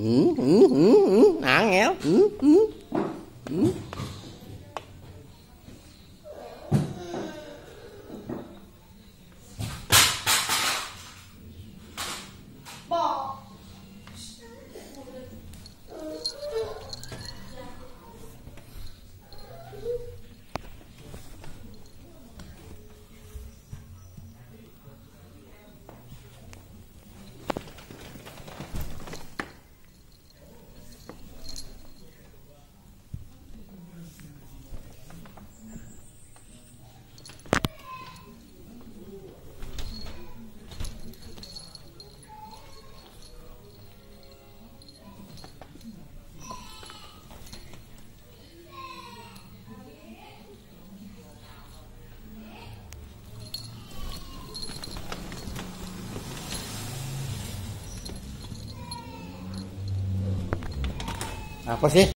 嗯嗯嗯嗯啊啊嗯嗯。Ah, pues sí.